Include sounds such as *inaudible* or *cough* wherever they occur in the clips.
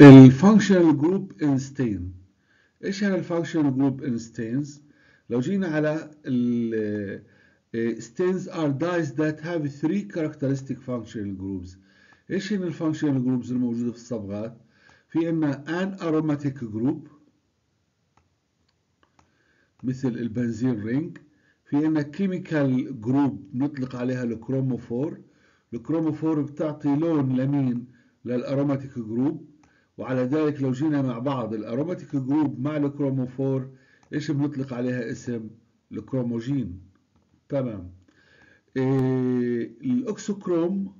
ال functional group in stain إيش هي ال functional group in stains لو جينا على ال stains are dyes that have three characteristic functional groups. إيش هن ال functional groups الموجودة في الصبغات؟ في عندنا an aromatic group مثل ال benzene ring في عندنا chemical group نطلق عليها ال chromophore ال chromophore بتعطي لون لمين؟ لل aromatic group وعلى ذلك لو جينا مع بعض ال aromatic group مع ال chromophore إيش بنطلق عليها اسم؟ ال chromogen. تمام. إيه ال auxochrome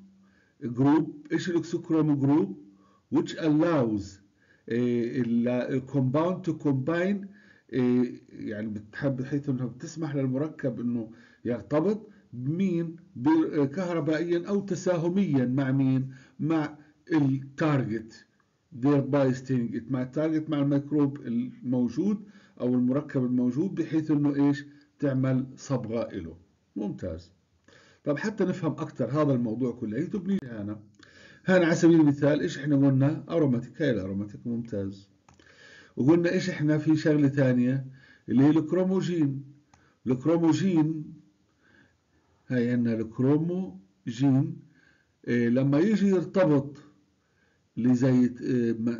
group إيش ال auxochrome group؟ which allows ال compound to إيه يعني بتحب بحيث إنها بتسمح للمركب إنه يرتبط بمين؟ كهربائيا أو تساهميا مع مين؟ مع ال target thereby staining it. مع ال target مع الميكروب الموجود أو المركب الموجود بحيث إنه إيش؟ تعمل صبغة له ممتاز. طب حتى نفهم أكثر هذا الموضوع كله بنيجي هنا هنا على سبيل المثال إيش إحنا قلنا؟ aromatic هاي ال aromatic ممتاز. وقلنا إيش إحنا في شغلة ثانية؟ اللي هي ال chromogen. ال chromogen هاي عندنا ال chromogen. إيه لما يجي يرتبط اللي زي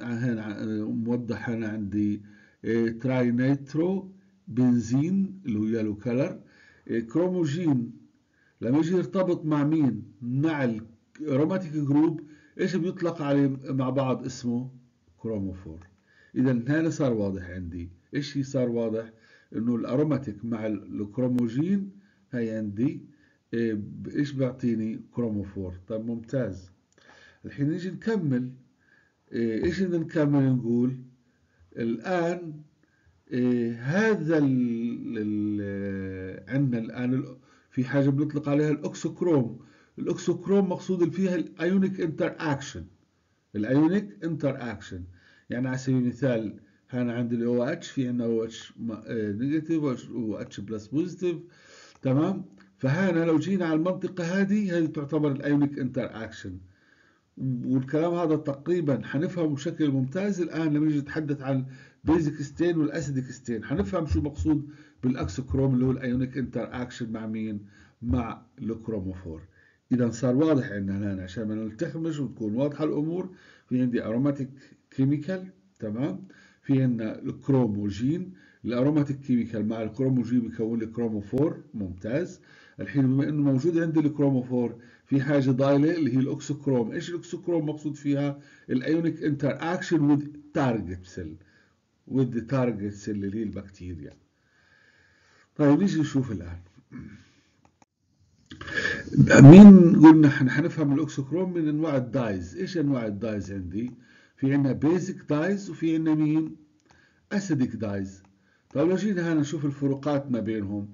هنا موضح هنا عندي إيه trinitrobenzene اللي هو yellow color chromogen. لما يجي يرتبط مع مين؟ مع ال aromatic group إيش بيطلق عليه مع بعض؟ اسمه chromophore. اذا هنا صار واضح عندي. إيش صار واضح؟ إنه ال aromatic مع ال chromogen هي عندي إيش بيعطيني؟ chromophore. طيب ممتاز. الحين نيجي نكمل. إيش بدنا نكمل نقول؟ الآن هذا ال عندنا الآن في حاجة بنطلق عليها ال auxochrome ال auxochrome مقصود فيها ال ionic interaction ال ionic interaction يعني على سبيل المثال هنا عندي ال OH في عندنا H negative H plus positive. تمام؟ فهنا لو جينا على المنطقة هذه هذه تعتبر ال ionic interaction والكلام هذا تقريبا حنفهمه بشكل ممتاز. الآن لما نيجي نتحدث عن ال basic stain وال acidic stain حنفهم شو مقصود بال auxochrome اللي هو ال ionic interaction مع مين؟ مع ال chromophore. اذا صار واضح عندنا هنا عشان ما نلتخمش وتكون واضحة الأمور في عندي aromatic chemical تمام؟ في عندنا ال chromogen. ال aromatic chemical مع ال chromogen بيكون لي chromophore ممتاز. الحين بما إنه موجود عندي ال chromophore في حاجة ضايله اللي هي ال auxochrome إيش ال auxochrome مقصود فيها؟ ال ionic interaction with target cell with target cell اللي هي البكتيريا. طيب نيجي نشوف الآن. مين قلنا حنفهم ال auxochrome من أنواع ال dyes. إيش أنواع ال dyes عندي؟ في عندنا basic dyes وفي عندنا مين؟ acidic dyes طيب لو جينا هنا نشوف الفروقات ما بينهم.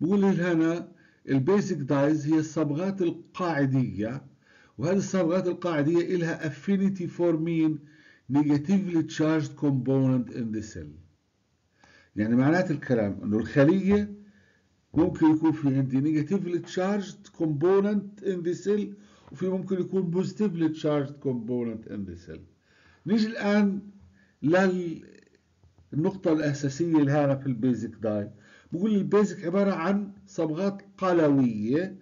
بقول هنا ال basic dyes هي الصبغات القاعدية وهذه الصبغات القاعدية لها affinity for مين negatively charged component in the cell. يعني معنات الكلام إنه الخلية ممكن يكون في عندي negatively charged component in the cell وفي ممكن يكون positively charged component in the cell. نيجي الآن للنقطة الأساسية اللي هنا في ال basic dye. بقول ال basic عبارة عن صبغات قلوية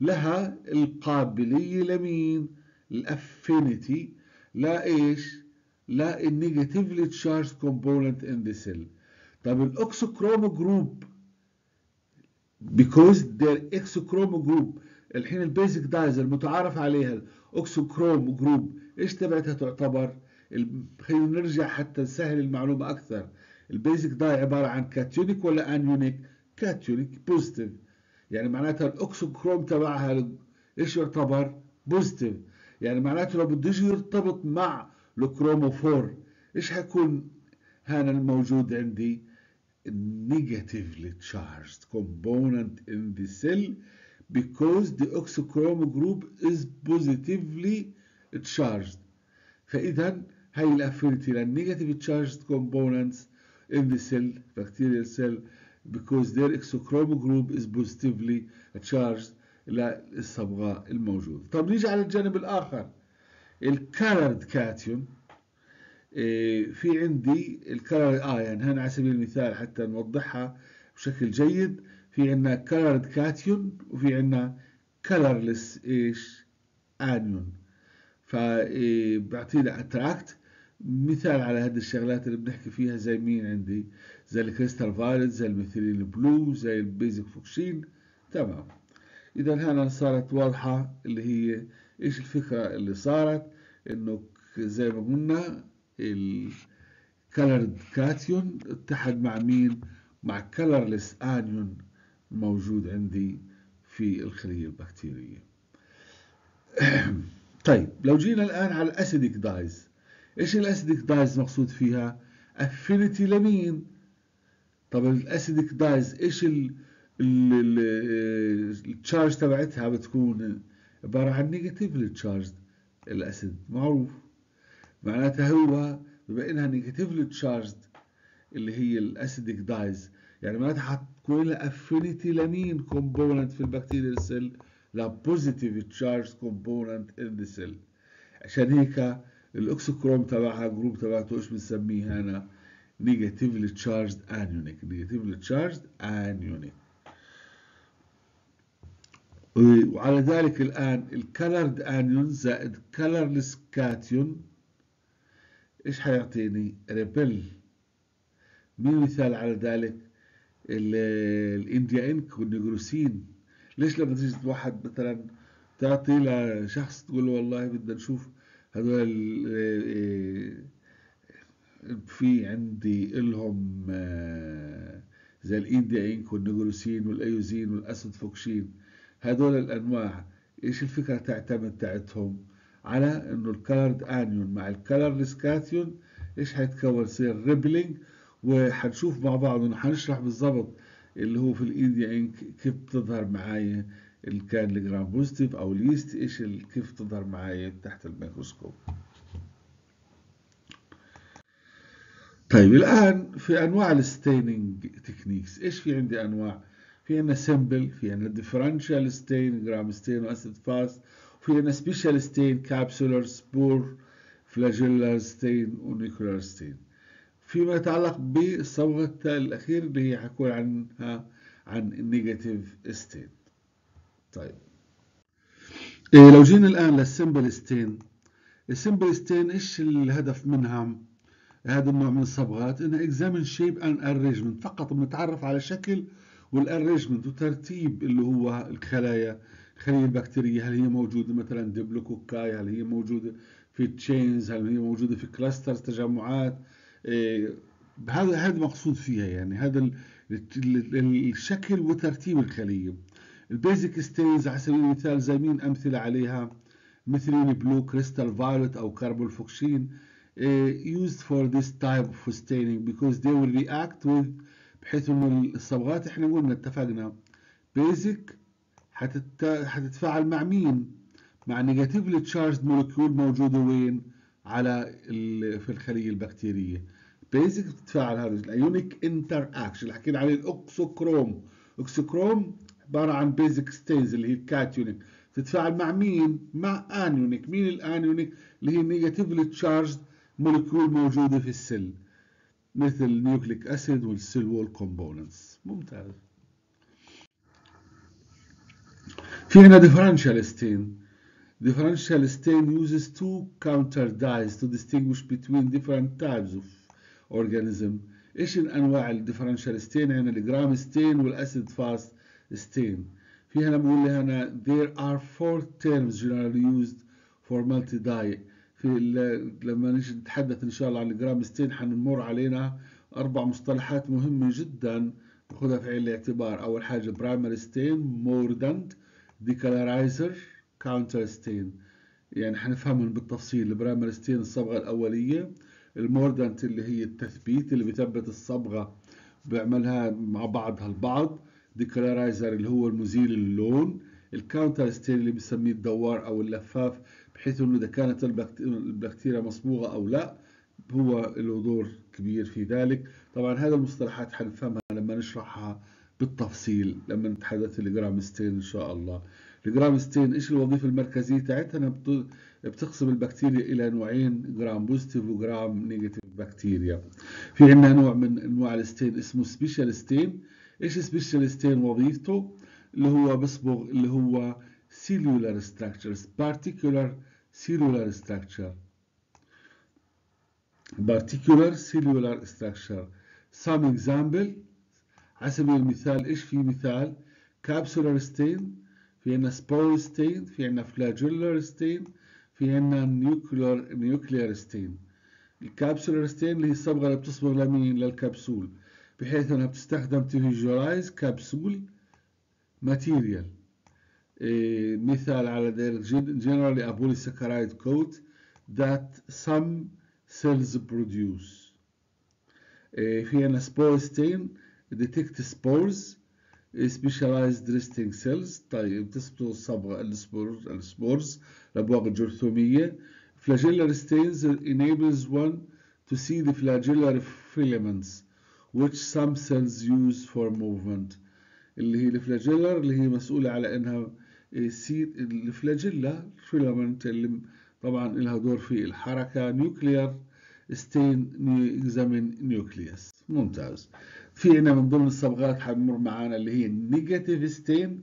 لها القابلية لمين؟ ال affinity لا إيش؟ لل negatively charged component in the cell طب ال auxochrome group because their auxochrome group الحين ال basic dyes المتعارف عليها ال auxochrome group. إيش تبعتها تعتبر؟ خلينا نرجع حتى نسهل المعلومة أكثر. ال basic dye عبارة عن cationic ولا anionic cationic positive يعني معناتها ال auxochrome تبعها إيش يعتبر بوزيتيف يعني معناته لو يجي يرتبط مع الكروموفور إيش حيكون هنا الموجود عندي؟ negatively charged component in the cell because the oxochrome group is positively charged. فإذا هاي الافينيتي للنيجاتيف charged components in the cell bacterial cell because their exochrome group is positively charged للصبغة الموجودة. طب نيجي على الجانب الآخر. ال colored cation إيه في عندي ال color آه يعني هنا على سبيل المثال حتى نوضحها بشكل جيد. في عندنا colored كاتيون وفي عندنا colorless إيش؟ anion. فبيعطينا attract مثال على هذه الشغلات اللي بنحكي فيها زي مين عندي؟ زي ال crystal violet زي ال methylene blue زي ال basic fuchsin تمام. إذا هنا صارت واضحة اللي هي إيش الفكرة اللي صارت؟ إنه زي ما قلنا ال colored cation اتحد مع مين؟ مع colorless anion موجود عندي في الخلية البكتيرية. *clears throat* طيب لو جينا الآن على ال acidic dyes إيش ال acidic dyes مقصود فيها؟ affinity لمين؟ طب ال acidic dyes إيش ال charge تبعتها بتكون عبارة عن negatively charged ال acid معروف. معناتها هو بما إنها negatively charged اللي هي ال acidic dyes يعني معناتها حتكون لها affinity لمين؟ كومبوننت في البكتيريا سيل لا بوزيتيف تشارج كومبوننت ان ذا سيل عشان هيك ال auxochrome تبعها group تبعته إيش بنسميه هنا؟ negatively charged anionic negatively charged anionic وعلى ذلك الآن ال colored anion زائد colorless cation إيش حيعطيني؟ repel مين مثال على ذلك؟ ال India ink وال nigrosin. ليش لما تيجي واحد مثلا تعطي لشخص تقول له والله بدنا نشوف هذول في عندي إلهم زي الانديا انك والنيجروسين والأيوزين والأسيد فوكشين هذول الأنواع إيش الفكرة تعتمد تاعتهم؟ على إنه ال colored anion مع ال colorless cation إيش حيتكون؟ يصير repelling وحنشوف مع بعض انه حنشرح بالضبط اللي هو في ال India ink كيف بتظهر معايا. اللي كان ال gram positive أو ليست إيش كيف تظهر معايا تحت الميكروسكوب؟ طيب الآن في أنواع ال staining techniques إيش في عندي أنواع؟ في عندنا simple في عندنا differential stain gram stain و acid fast وفي عندنا special stain capsular spore flagellar stain و nuclear stain فيما يتعلق بالصبغة الأخير اللي هي حكون عنها عن الـ negative stain طيب. إيه لو جينا الآن لل simple stain. ال simple stain إيش الهدف منها؟ هذا النوع من الصبغات إنها examine shape and arrangement. فقط بنتعرف على شكل وال arrangement وترتيب اللي هو الخلايا. الخلية البكتيرية هل هي موجودة مثلا diplococci هل هي موجودة في chains هل هي موجودة في clusters تجمعات. إيه هذا هذا مقصود فيها يعني. هذا الشكل وترتيب الخلية. ال basic stains على سبيل المثال زي مين أمثلة عليها مثل blue crystal violet أو carbol fuchsin used for this type of staining because they will react with بحيث إنه الصبغات إحنا قلنا اتفقنا basic حتتفاعل مع مين؟ مع negatively charged molecule موجودة وين؟ على في الخلية البكتيرية basic بتتفاعل هذا ال ionic interaction اللي حكينا عليه ال auxochrome ال auxochrome عبارة عن basic stains اللي هي ال cationic تتفاعل مع مين؟ مع anionic مين ال anionic؟ اللي هي negatively charged molecule موجودة في ال cell مثل ال nucleic acid وال cell wall components ممتاز. في هنا differential stain. differential stain uses two counter dyes to distinguish between different types of organism. إيش الأنواع ال differential stain هنا ال gram stain وال acid fast stain في هنا بقول لي هنا there are four terms generally used for multi dye في لما نيجي نتحدث ان شاء الله عن ال gram stain حنمر علينا أربع مصطلحات مهمه جدا ناخذها في عين الاعتبار اول حاجة primary stain mordant decolorizer counter stain يعني حنفهمهم بالتفصيل ال primary stain الصبغه الاوليه ال mordant اللي هي التثبيت اللي بيثبت الصبغه بيعملها مع بعضها البعض decolorizer اللي هو المزيل اللون ال counter stain اللي بنسميه الدوار أو اللفاف بحيث إنه إذا كانت البكتيريا مصبوغة أو لا هو له دور كبير في ذلك. طبعا هذه المصطلحات حنفهمها لما نشرحها بالتفصيل لما نتحدث ال gram stain إن شاء الله. ال gram stain إيش الوظيفة المركزية تاعتها؟ بتقسم البكتيريا إلى نوعين gram positive و gram negative بكتيريا في عندنا نوع من أنواع ال stain اسمه special stain إيش special stain وظيفته؟ اللي هو بصبغ اللي هو cellular structures particular cellular structure particular cellular structure some example على سبيل المثال إيش في مثال؟ capsular stain في عندنا spore stain في عندنا flagellar stain في عندنا nuclear nuclear stain ال capsular stain اللي هي الصبغة اللي بتصبغ لمين للكبسول. بحيث انها بتستخدم visualize capsule إيه مثال على ذلك generally a polysaccharide coat that some cells produce إيه في عندنا spore stain detect spores specialized resting cells طيب تثبتوا الصبغة السبورز السبورز الأبواق الجرثومية flagellar stains enables one to see the flagellar filaments which some cells use for movement. اللي هي الفلاجيلر اللي هي مسؤولة على إنها سيد الفلاجيلا فيلامنت اللي طبعا لها دور في الحركة نيوكلير ستين اكزامين نيوكليوس ممتاز. في هنا من ضمن الصبغات حتمر معانا اللي هي النيجاتيف ستين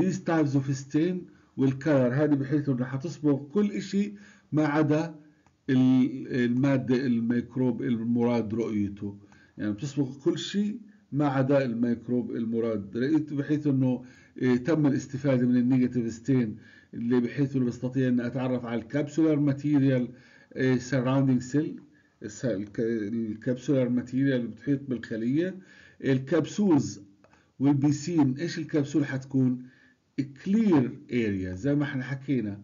these types of stain والكلر هذه بحيث انها حتصبغ كل شيء ما عدا المادة الميكروب المراد رؤيته. يعني بتصبغ كل شيء ما عدا الميكروب المراد رؤيته بحيث إنه تم الاستفادة من ال negative stain اللي بحيث إنه بستطيع ان أتعرف على ال capsular material surrounding cell ال capsular material اللي بتحيط بالخلية. ال capsules والبيسين إيش الكبسول حتكون؟ clear area زي ما إحنا حكينا.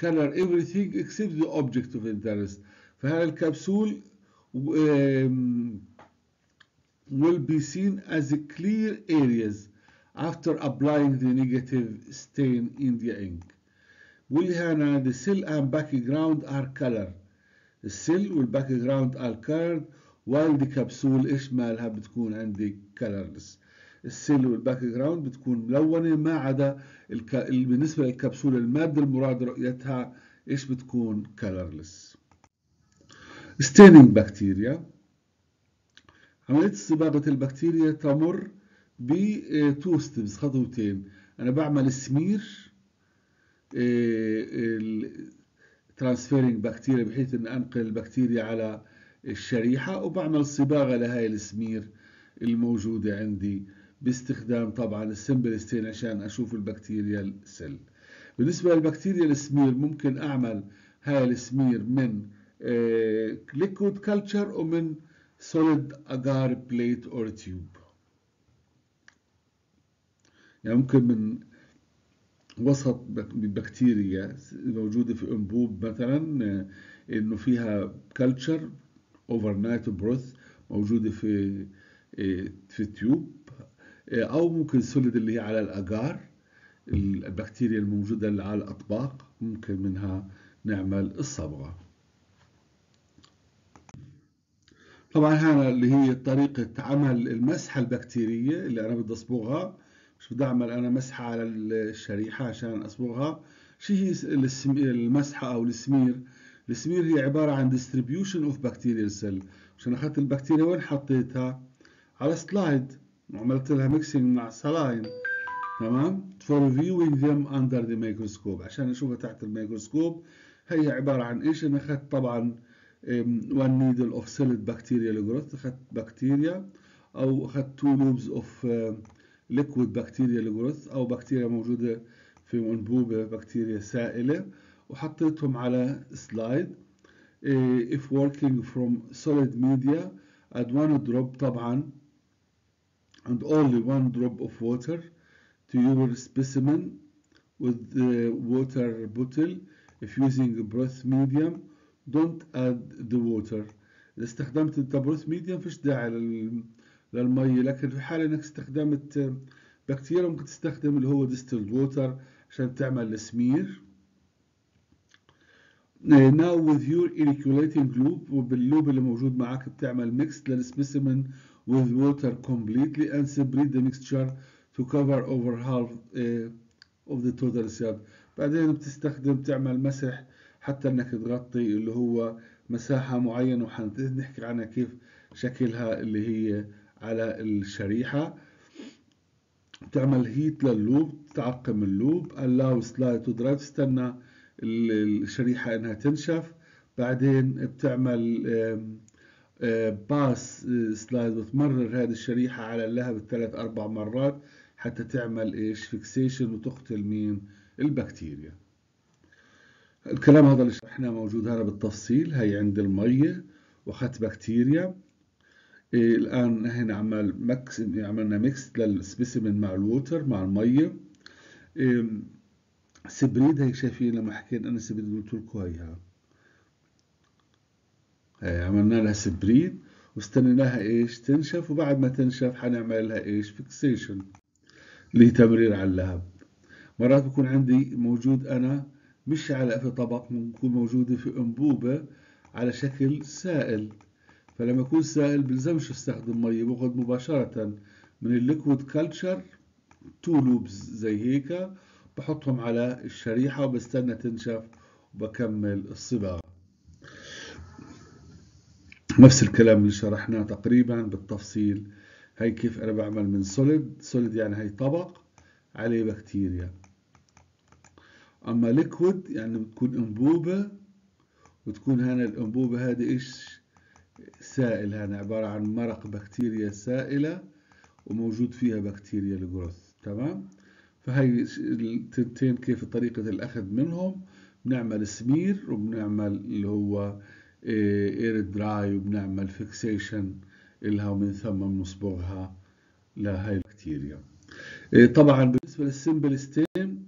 color everything except the object of interest. فهذا ال capsule will be seen as clear areas after applying the negative stain in the ink واللي هنا the cell and background are color ال cell وال back are colored while the capsule إيش مالها بتكون عندي colorless ال cell وال background بتكون ملونة ما عدا الك... بالنسبة للكبسولة المادة المراد رؤيتها إيش بتكون colorless staining بكتيريا. عملية صباغة البكتيريا تمر ب two steps خطوتين. أنا بعمل smear transferring بكتيريا بحيث أن أنقل البكتيريا على الشريحة وبعمل صباغة لهاي السمير الموجودة عندي باستخدام طبعا ال simple stain عشان أشوف البكتيريا ال cell بالنسبة للبكتيريا السمير ممكن أعمل هاي السمير من liquid culture ومن solid agar plate or tube. يعني ممكن من وسط بكتيريا موجودة في أنبوب مثلا إنه فيها culture overnight broth موجودة في في tube أو ممكن سوليد اللي هي على الأجار البكتيريا الموجودة اللي على الأطباق ممكن منها نعمل الصبغة. طبعا هنا اللي هي طريقة عمل المسحة البكتيرية اللي أنا بدي أصبغها. مش بدي أعمل؟ أنا مسحة على الشريحة عشان أصبغها. شو هي المسحة أو السمير؟ السمير هي عبارة عن distribution of bacterial cell. عشان أخذت البكتيريا وين حطيتها؟ على slide وعملت لها mixing مع saline تمام؟ For viewing them under the microscope. عشان نشوفها تحت الميكروسكوب. هي عبارة عن إيش؟ أنا أخذت طبعا one needle of solid bacterial growth أخذت بكتيريا أو أخذت two loops of liquid bacterial growth أو بكتيريا موجودة في أنبوبة بكتيريا سائلة وحطيتهم على slide if working from solid media add one drop طبعا and only one drop of water to your specimen with the water bottle if using broth medium don't add the water. إذا استخدمت انت broth medium فيش داعي للمية لكن في حال إنك استخدمت بكتيريا ممكن تستخدم اللي هو distilled water عشان تعمل السمير now with your inoculating loop وبال loop اللي موجود معك بتعمل mix لل specimen with water completely and spread the mixture to cover over half uh, of the total سياب بعدين بتستخدم تعمل مسح حتى إنك تغطي اللي هو مساحة معينة وحنحكي عنها كيف شكلها اللي هي على الشريحة. تعمل heat لل loop تعقم ال loop allow slide to dry تستنى الشريحة إنها تنشف. بعدين بتعمل pass slide وتمرر هذه الشريحة على اللهب ثلاث أربع مرات حتى تعمل إيش fixation وتقتل مين؟ البكتيريا. الكلام هذا اللي شرحناه موجود هنا بالتفصيل هي عند المية واخذت بكتيريا. إيه الآن هنا عمل mix عملنا mix لل specimen مع ال water مع المية إيه spread هيك شايفين لما حكينا أنا spread قلت لكم هيها عملنا لها spread واستنيناها إيش تنشف وبعد ما تنشف حنعمل لها إيش fixation اللي هي تمرير على اللهب. مرات بكون عندي موجود أنا مش على في طبق بكون موجودة في أنبوبة على شكل سائل. فلما يكون سائل بلزمش استخدم مية باخذ مباشرة من ال liquid culture two loops زي هيك بحطهم على الشريحة وبستنى تنشف وبكمل الصباغة نفس الكلام اللي شرحناه تقريبا بالتفصيل. هي كيف أنا بعمل من solid solid يعني هي طبق عليه بكتيريا. أما liquid يعني بتكون أنبوبة وتكون هنا الأنبوبة هذه إيش؟ سائل هنا عبارة عن مرق بكتيريا سائلة وموجود فيها بكتيريا ال growth تمام؟ فهي التنتين كيف طريقة الأخذ منهم؟ بنعمل سمير وبنعمل اللي هو air dry وبنعمل fixation إلها ومن ثم بنصبغها لهي البكتيريا. طبعا بالنسبة لل simple stain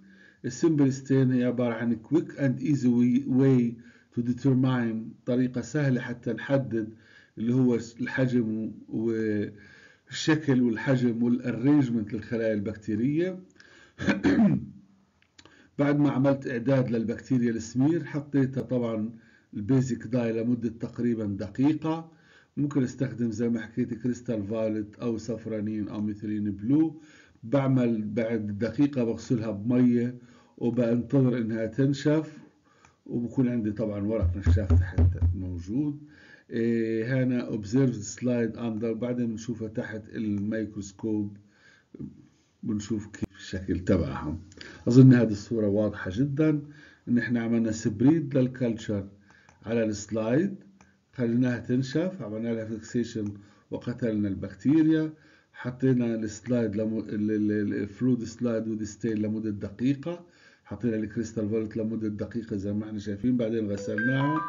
ال simple stain هي عبارة عن quick and easy way to determine طريقة سهلة حتى نحدد اللي هو الحجم والشكل والحجم وال arrangement للخلايا البكتيرية. *clears throat* بعد ما عملت إعداد للبكتيريا السمير حطيتها طبعا ال basic dye لمدة تقريبا دقيقة. ممكن أستخدم زي ما حكيت crystal violet أو safranin أو methylene blue. بعمل بعد دقيقة بغسلها بمية وبنتظر إنها تنشف وبكون عندي طبعا ورق نشاف تحت موجود. إيه هنا observe slide under بعدين بنشوفها تحت الميكروسكوب. بنشوف كيف الشكل تبعهم. أظن هذه الصورة واضحة جدا. ان إحنا عملنا spread لل culture على ال slide خليناها تنشف عملنا لها fixation وقتلنا البكتيريا. حطينا ال slide لم... ال flood slide with stain لمدة دقيقة. حطينا ال crystal violet لمدة دقيقة زي ما إحنا شايفين بعدين غسلناها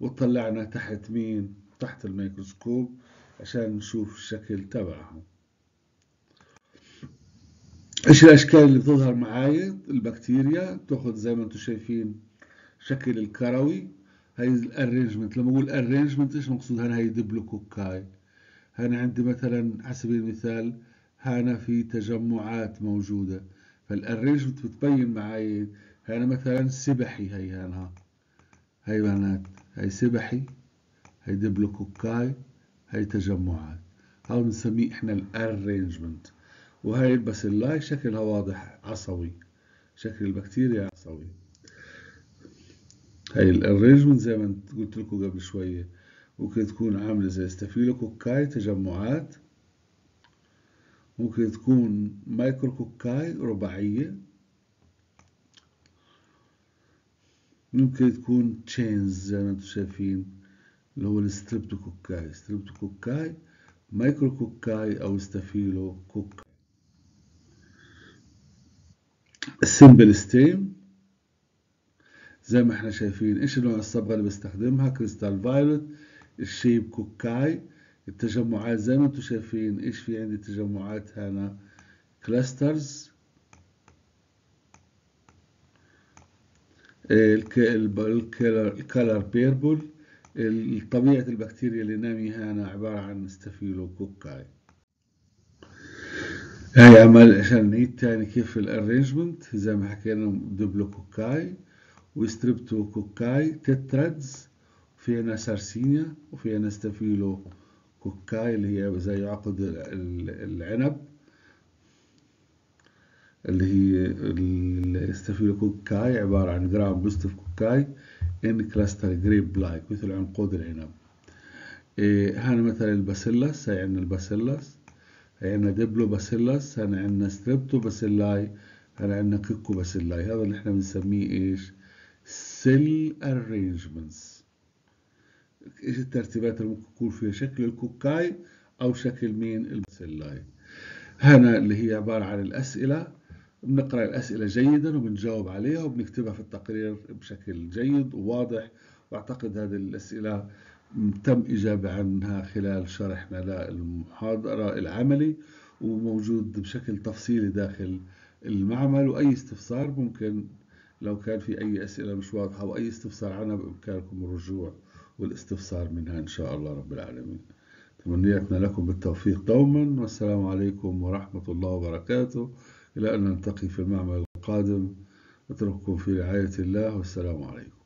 وطلعنا تحت مين؟ تحت الميكروسكوب عشان نشوف الشكل تبعهم إيش الأشكال اللي بتظهر معايا البكتيريا بتاخذ زي ما أنتم شايفين شكل الكروي. هاي ال arrangement لما أقول arrangement إيش مقصود هنا هي diplococci هنا عندي مثلا على سبيل المثال هنا في تجمعات موجودة. فال arrangement بتبين معي هنا مثلا سبحي هي هنا هي بنات هي سبحي هي diplococci هي تجمعات. هذا بنسميه إحنا ال arrangement. وهي ال bacilli شكلها واضح عصوي. شكل البكتيريا عصوي. هاي ال arrangement زي ما قلت لكم قبل شوية ممكن تكون عاملة زي staphylococci تجمعات. ممكن تكون micrococci رباعية. ممكن تكون chains زي ما أنتم شايفين اللي هو ال streptococci streptococci micrococci أو staphylococci ال simple stain زي ما إحنا شايفين إيش نوع الصبغة اللي بستخدمها؟ crystal violet ال shape cocci. التجمعات زي ما أنتم شايفين إيش في عندي تجمعات هنا؟ clusters ال color purple طبيعة البكتيريا اللي نامية هنا عبارة عن staphylococci هاي عمل عشان نعيد تاني كيف ال arrangement زي ما حكينا diplococci و streptococci tetrads في هنا sarcina. وفي هنا staphylococci اللي هي زي عقد العنب اللي هي ال staphylococci عبارة عن gram positive cocci in cluster grape like مثل عنقود العنب. إيه هنا مثلا ال bacillus هي عندنا ال bacillus هي عندنا diplobacillus هنا عندنا streptobacilli هنا عندنا coccobacilli. هذا اللي إحنا بنسميه إيش؟ cell arrangements إيش الترتيبات اللي ممكن يكون فيها شكل ال cocci أو شكل مين ال bacilli هنا اللي هي عبارة عن الأسئلة. بنقرأ الأسئلة جيدا وبنجاوب عليها وبنكتبها في التقرير بشكل جيد وواضح. وأعتقد هذه الأسئلة تم إجابة عنها خلال شرحنا للمحاضرة العملي وموجود بشكل تفصيلي داخل المعمل. وأي استفسار ممكن لو كان في أي أسئلة مش واضحة وأي استفسار عنها بإمكانكم الرجوع والاستفسار منها إن شاء الله رب العالمين. تمنياتنا لكم بالتوفيق دوما والسلام عليكم ورحمة الله وبركاته. إلى أن نلتقي في المعمل القادم. أترككم في رعاية الله والسلام عليكم.